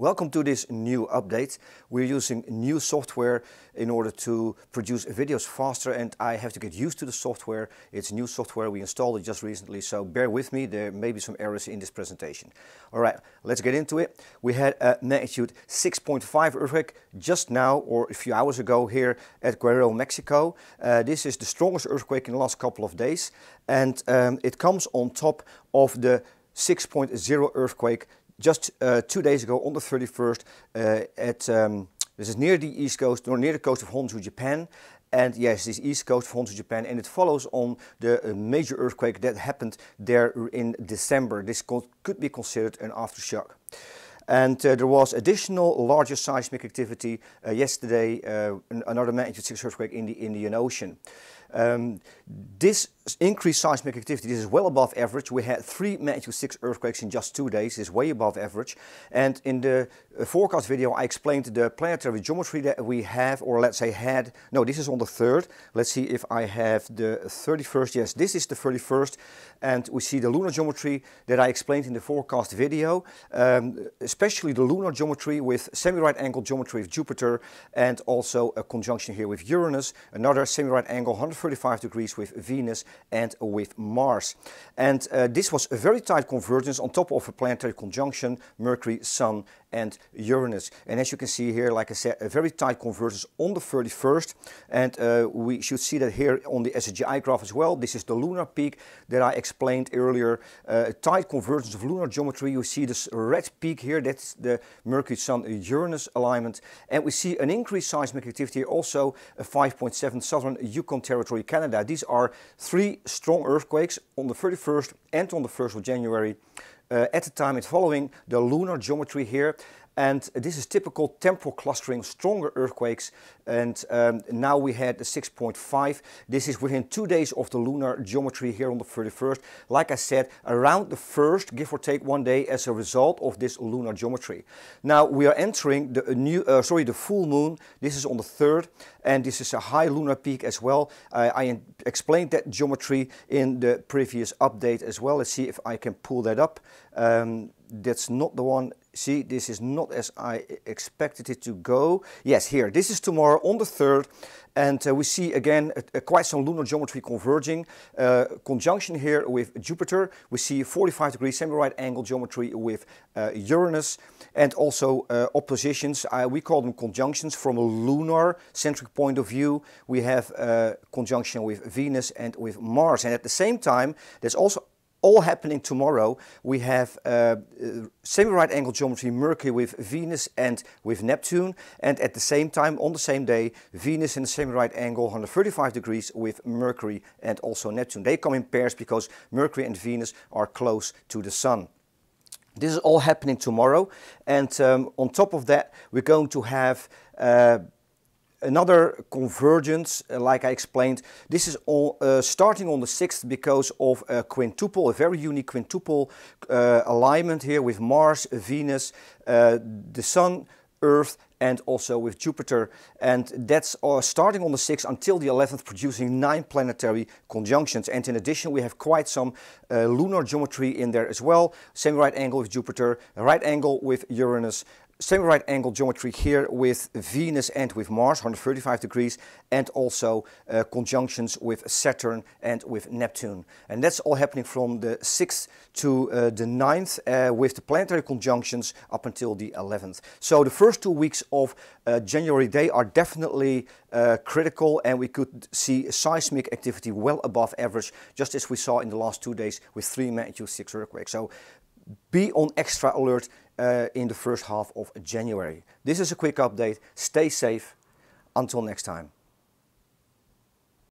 Welcome to this new update. We're using new software in order to produce videos faster and I have to get used to the software. It's new software, we installed it just recently, so bear with me, there may be some errors in this presentation. Alright, let's get into it. We had a magnitude 6.5 earthquake just now or a few hours ago here at Guerrero, Mexico. Uh, this is the strongest earthquake in the last couple of days and um, it comes on top of the 6.0 earthquake just uh, two days ago on the 31st uh, at, um, this is near the east coast, or near the coast of Honshu, Japan. And yes, this east coast of Honshu, Japan, and it follows on the uh, major earthquake that happened there in December. This could be considered an aftershock. And uh, there was additional larger seismic activity uh, yesterday, uh, another magnitude 6 earthquake in the Indian Ocean. Um, this increased seismic activity, this is well above average. We had three magnitude 6 earthquakes in just two days, this is way above average. And in the uh, forecast video I explained the planetary geometry that we have, or let's say had, no this is on the 3rd. Let's see if I have the 31st, yes this is the 31st. And we see the lunar geometry that I explained in the forecast video, um, especially the lunar geometry with semi-right angle geometry of Jupiter and also a conjunction here with Uranus, another semi-right angle 135 degrees with Venus and with Mars. And uh, this was a very tight convergence on top of a planetary conjunction, Mercury, Sun and Uranus. And as you can see here, like I said, a very tight convergence on the 31st. And uh, we should see that here on the SGI graph as well. This is the lunar peak that I explained earlier. Uh, a tight convergence of lunar geometry. You see this red peak here, that's the Mercury, Sun, Uranus alignment. And we see an increased seismic activity also a 5.7 southern Yukon Territory, Canada. These are three strong earthquakes on the 31st and on the 1st of January. Uh, at the time it's following the lunar geometry here and this is typical temporal clustering, stronger earthquakes. And um, now we had the 6.5. This is within two days of the lunar geometry here on the 31st. Like I said, around the 1st, give or take one day as a result of this lunar geometry. Now we are entering the new, uh, sorry, the full moon. This is on the 3rd and this is a high lunar peak as well. Uh, I explained that geometry in the previous update as well. Let's see if I can pull that up. Um, that's not the one. See this is not as I expected it to go. Yes here. This is tomorrow on the 3rd and uh, we see again quite some lunar geometry converging uh, conjunction here with Jupiter. We see 45 degree semi-right angle geometry with uh, Uranus and also uh, oppositions. We call them conjunctions from a lunar centric point of view. We have uh, conjunction with Venus and with Mars. And at the same time there's also all happening tomorrow. We have uh, uh, semi-right angle geometry Mercury with Venus and with Neptune and at the same time on the same day Venus in the semi-right angle 135 degrees with Mercury and also Neptune. They come in pairs because Mercury and Venus are close to the Sun. This is all happening tomorrow and um, on top of that we're going to have uh, Another convergence, uh, like I explained, this is all, uh, starting on the 6th because of a quintuple, a very unique quintuple uh, alignment here with Mars, Venus, uh, the Sun, Earth and also with Jupiter. And that's uh, starting on the 6th until the 11th, producing nine planetary conjunctions. And in addition, we have quite some uh, lunar geometry in there as well. Semi-right angle with Jupiter, right angle with Uranus, semi-right angle geometry here with Venus and with Mars, 135 degrees, and also uh, conjunctions with Saturn and with Neptune. And that's all happening from the 6th to uh, the 9th uh, with the planetary conjunctions up until the 11th. So the first two weeks of uh, January, they are definitely uh, critical and we could see seismic activity well above average, just as we saw in the last two days with three magnitude 6 earthquakes. So be on extra alert uh, in the first half of January. This is a quick update. Stay safe. Until next time.